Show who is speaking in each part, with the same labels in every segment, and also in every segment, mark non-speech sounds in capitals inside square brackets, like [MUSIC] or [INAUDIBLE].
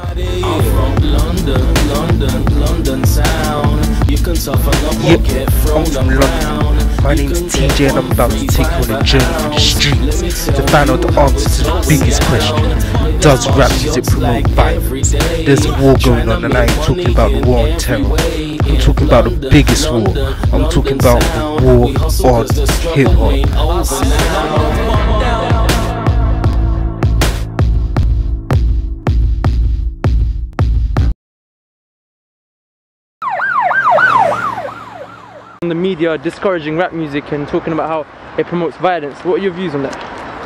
Speaker 1: I'm from London, London, London town. You can toughen up or
Speaker 2: Yep,
Speaker 1: get
Speaker 2: I'm
Speaker 1: thrown
Speaker 2: from
Speaker 1: around.
Speaker 2: London. My name's TJ and I'm about to take you on a journey through the streets to find out the answer to the biggest question. Does rap music promote violence? There's a war going on and I ain't talking about the war on terror. I'm talking about the biggest war. I'm talking about the war on hip hop.
Speaker 3: On the media discouraging rap music and talking about how it promotes violence. What are your views on that?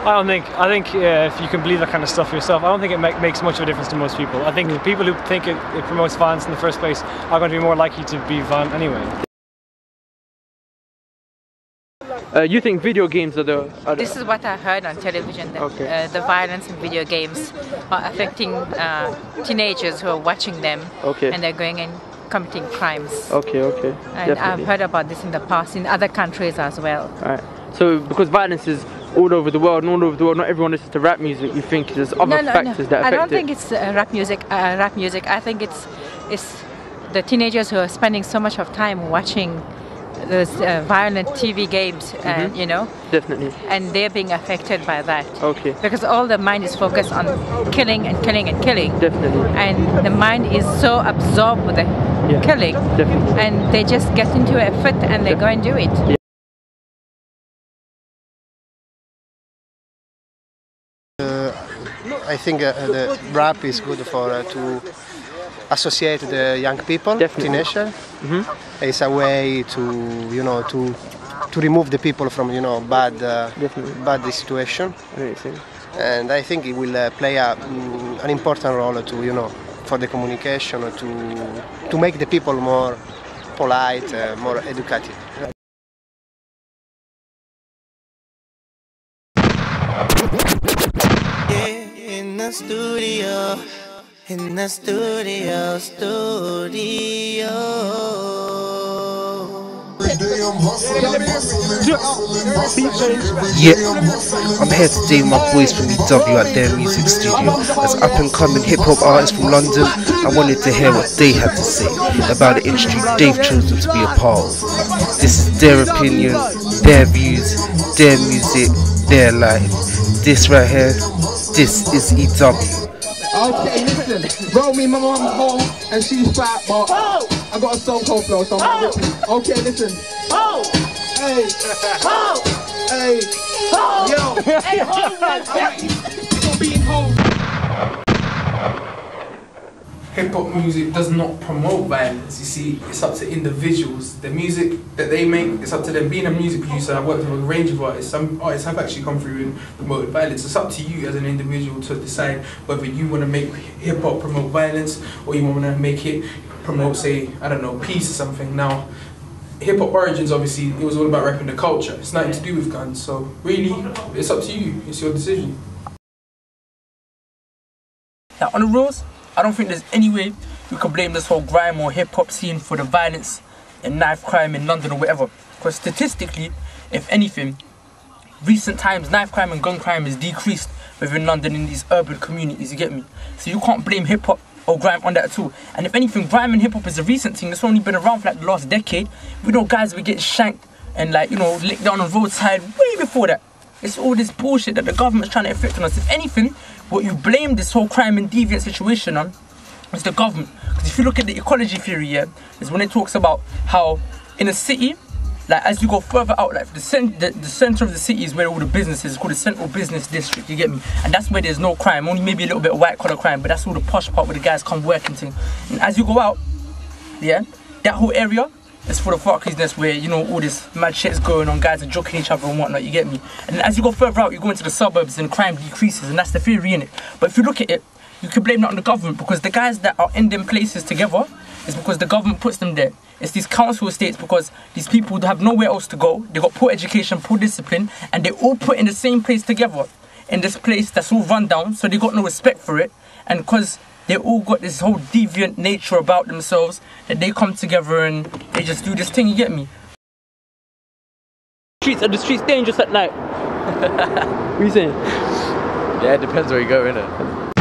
Speaker 4: I don't think. I think uh, if you can believe that kind of stuff yourself, I don't think it make, makes much of a difference to most people. I think the people who think it, it promotes violence in the first place are going to be more likely to be violent anyway.
Speaker 3: Uh, you think video games are the, are the
Speaker 5: This is what I heard on television. That,
Speaker 3: Okay.
Speaker 5: uh, the violence in video games are affecting uh, teenagers who are watching them,
Speaker 3: Okay.
Speaker 5: and they're going and committing crimes.
Speaker 3: okay, okay,
Speaker 5: And
Speaker 3: definitely.
Speaker 5: I've heard about this in the past in other countries as well.
Speaker 3: Alright. So because violence is all over the world and all over the world, not everyone listens to rap music. You think there's other
Speaker 5: no, no,
Speaker 3: factors
Speaker 5: no.
Speaker 3: that
Speaker 5: I don't think it's uh, rap music. Uh, rap music. I think it's it's the teenagers who are spending so much of time watching those uh, violent TV games, uh,
Speaker 3: Mm-hmm.
Speaker 5: you know,
Speaker 3: Definitely.
Speaker 5: and they're being affected by that.
Speaker 3: Okay.
Speaker 5: Because all the mind is focused on killing and killing and killing.
Speaker 3: Definitely.
Speaker 5: and the mind is so absorbed with the
Speaker 3: Yeah,
Speaker 5: killing
Speaker 3: definitely.
Speaker 5: and they just get into a fit and they go and do it
Speaker 6: I think uh, the rap is good for uh, to associate the young people,
Speaker 3: Definitely.
Speaker 6: teenagers. It's a way to you know to to remove the people from you know bad uh, bad situation,
Speaker 3: Amazing.
Speaker 6: and I think it will uh, play a, mm, an important role to you know for the communication to to make the people more polite, uh, more educated.
Speaker 7: In the studio, in the studio, studio.
Speaker 2: Yeah, I'm here today with my boys from EW at their music studio. As up and coming hip hop artists from London, I wanted to hear what they had to say about the industry they've chosen to be a part of. This is their opinion, their views, their music, their life. This right here, this is EW.
Speaker 8: Okay, Roll me, my mom's home and she's fat, but I got a stone cold flow, so I'm you. Okay, listen. Oh, hey. Oh. Hey. Oh. Yo. Hey, [LAUGHS]
Speaker 9: hip hop music does not promote violence. You see, it's up to individuals. The music that they make, it's up to them. Being a music producer, I've worked with a range of artists. Some artists have actually come through and promoted violence. It's up to you as an individual to decide whether you want to make hip hop promote violence or you want to make it promote, say, I don't know, peace or something. Now, hip hop origins, obviously, it was all about rapping the culture. It's nothing to do with guns. So, really, it's up to you. It's your decision.
Speaker 10: Now, on the rules, I don't think there's any way you can blame this whole grime or hip hop scene for the violence and knife crime in London or whatever. Because statistically, if anything, recent times knife crime and gun crime has decreased within London in these urban communities. You get me? So you can't blame hip hop or grime on that at all. And if anything, grime and hip hop is a recent thing that's only been around for like the last decade. We know guys were getting shanked and like you know licked down on the roadside way before that. It's all this bullshit that the government's trying to inflict on us. If anything, what you blame this whole crime and deviant situation on is the government. Because if you look at the ecology theory, yeah, is when it talks about how in a city, like as you go further out, like the, cent- the, the center of the city is where all the business is, called the central business district, you get me? And that's where there's no crime, only maybe a little bit of white collar crime, but that's all the posh part where the guys come working to. And as you go out, yeah, that whole area is for the fuckersness where, you know, all this mad shit is going on, guys are joking each other and whatnot, you get me? And as you go further out, you go into the suburbs and crime decreases, and that's the theory in it. But if you look at it, you can blame that on the government because the guys that are in them places together is because the government puts them there. It's these council estates because these people have nowhere else to go. They got poor education, poor discipline, and they all put in the same place together. In this place that's all run down, so they got no respect for it. And because they all got this whole deviant nature about themselves, that they come together and they just do this thing, you get me?
Speaker 3: Streets are the streets dangerous at night? [LAUGHS] what are you saying?
Speaker 11: Yeah, it depends where you go, innit?